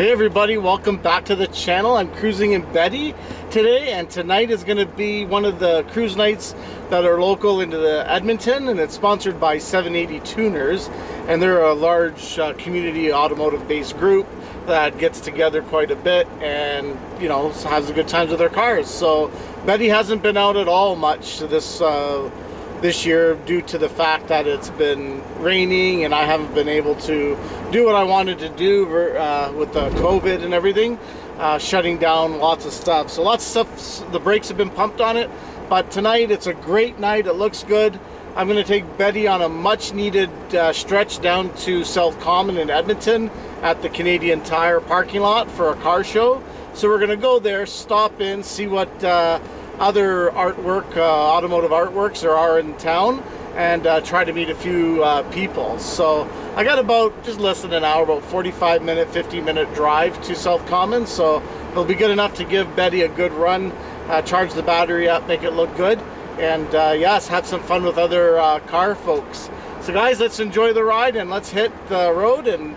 Hey everybody, welcome back to the channel. I'm cruising in Betty today and tonight is going to be one of the cruise nights that are local into the Edmonton and it's sponsored by 780 Tuners and they're a large uh, community automotive based group that gets together quite a bit and you know has a good times with their cars. So Betty hasn't been out at all much this uh, this year due to the fact that it's been raining and I haven't been able to do what I wanted to do uh, with the COVID and everything, uh, shutting down lots of stuff. So lots of stuff, the brakes have been pumped on it, but tonight it's a great night, it looks good. I'm going to take Betty on a much needed uh, stretch down to South Common in Edmonton at the Canadian Tire parking lot for a car show. So we're going to go there, stop in, see what uh, other artwork, uh, automotive artworks there are in town and uh, try to meet a few uh, people. So I got about just less than an hour, about 45 minute, 50 minute drive to South Common. So it'll be good enough to give Betty a good run, uh, charge the battery up, make it look good. And uh, yes, have some fun with other uh, car folks. So guys, let's enjoy the ride and let's hit the road and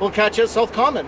we'll catch you at South Common.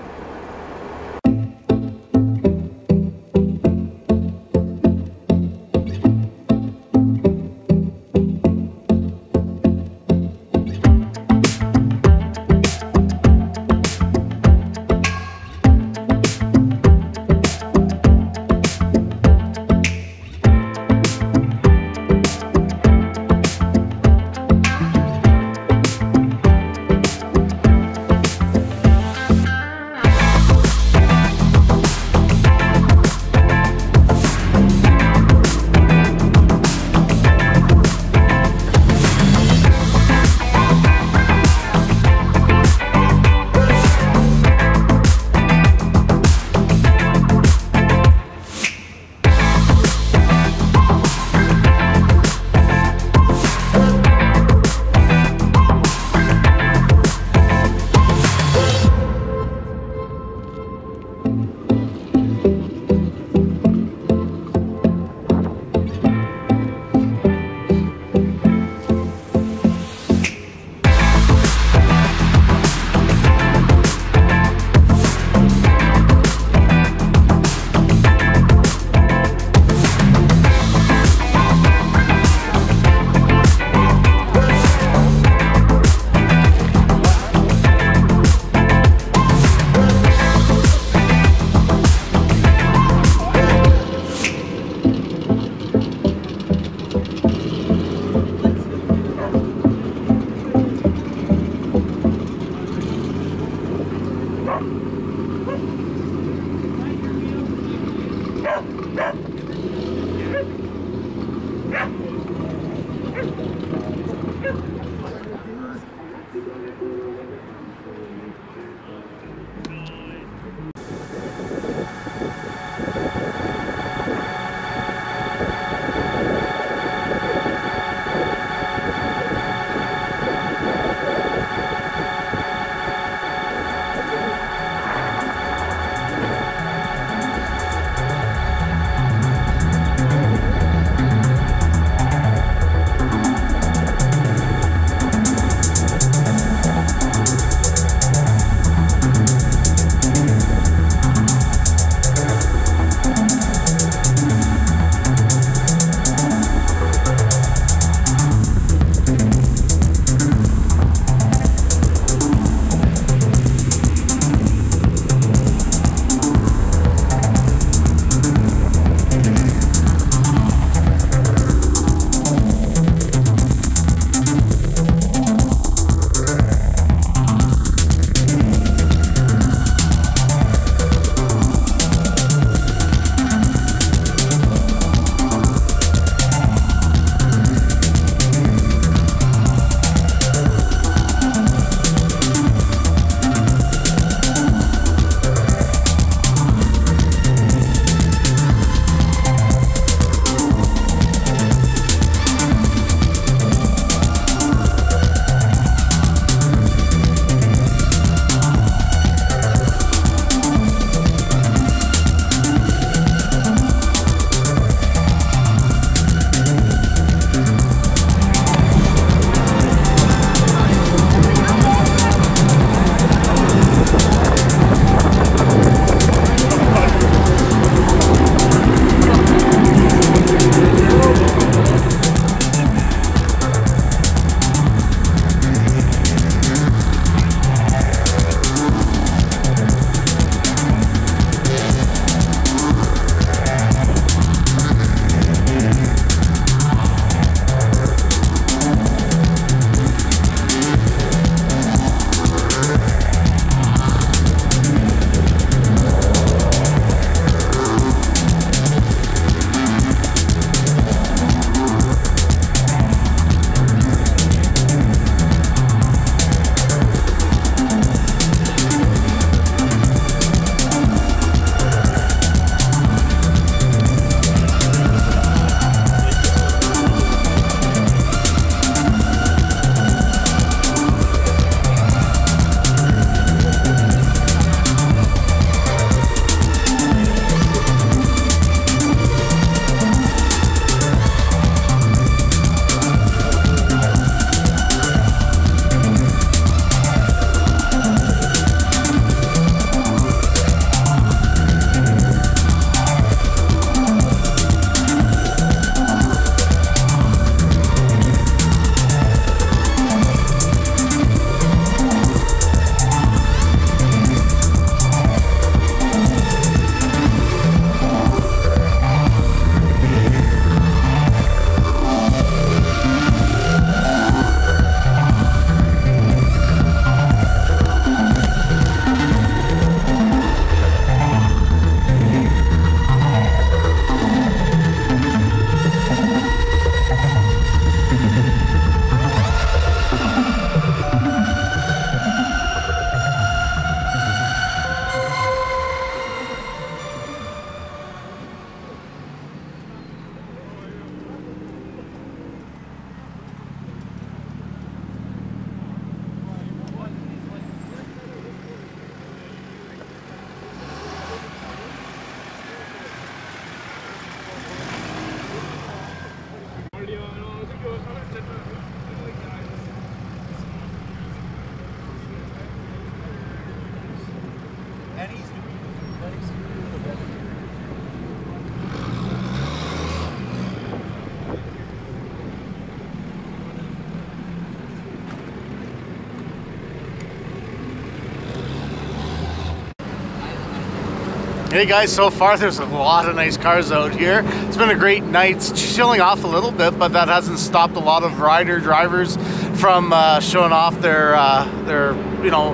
Hey guys, so far there's a lot of nice cars out here. It's been a great night. It's chilling off a little bit, but that hasn't stopped a lot of rider drivers from uh, showing off their, uh, their, you know,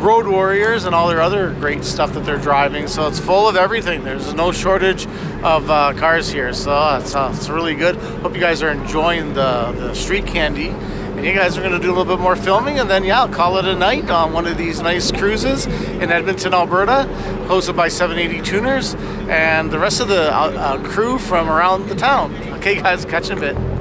road warriors and all their other great stuff that they're driving. So it's full of everything. There's no shortage of uh, cars here. So it's, uh, it's really good. Hope you guys are enjoying the, the street candy. And you guys are going to do a little bit more filming, and then, yeah, I'll call it a night on one of these nice cruises in Edmonton, Alberta, hosted by 780 Tuners and the rest of the uh, uh, crew from around the town. Okay, guys, catch you in a bit.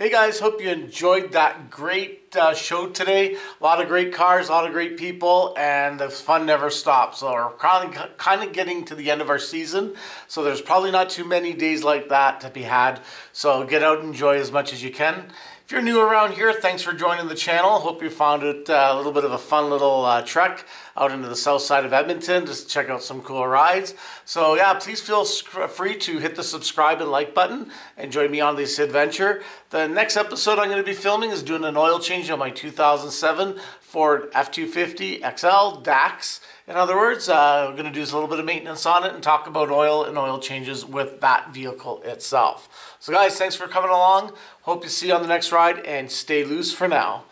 Hey guys, hope you enjoyed that great uh, show today. A lot of great cars, a lot of great people, and the fun never stops. So we're kind of, kind of getting to the end of our season, so there's probably not too many days like that to be had. So get out and enjoy as much as you can. If you're new around here, thanks for joining the channel. Hope you found it uh, a little bit of a fun little uh, trek out into the south side of Edmonton. Just check out some cool rides. So yeah, please feel free to hit the subscribe and like button and join me on this adventure. The next episode I'm going to be filming is doing an oil change on my 2007 Ford F-250 XL DAX. In other words, uh, we're going to do a little bit of maintenance on it and talk about oil and oil changes with that vehicle itself. So guys, thanks for coming along. Hope to see you on the next ride and stay loose for now.